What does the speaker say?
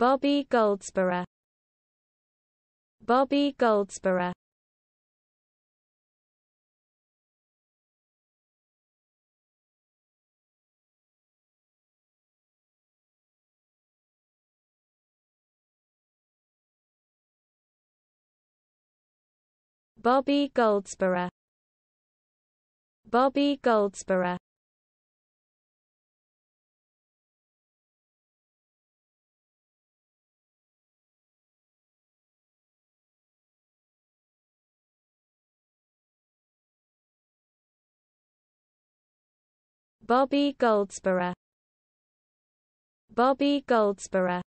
Bobby Goldsboro Bobby Goldsboro Bobby Goldsboro Bobby Goldsboro Bobby Goldsboro Bobby Goldsboro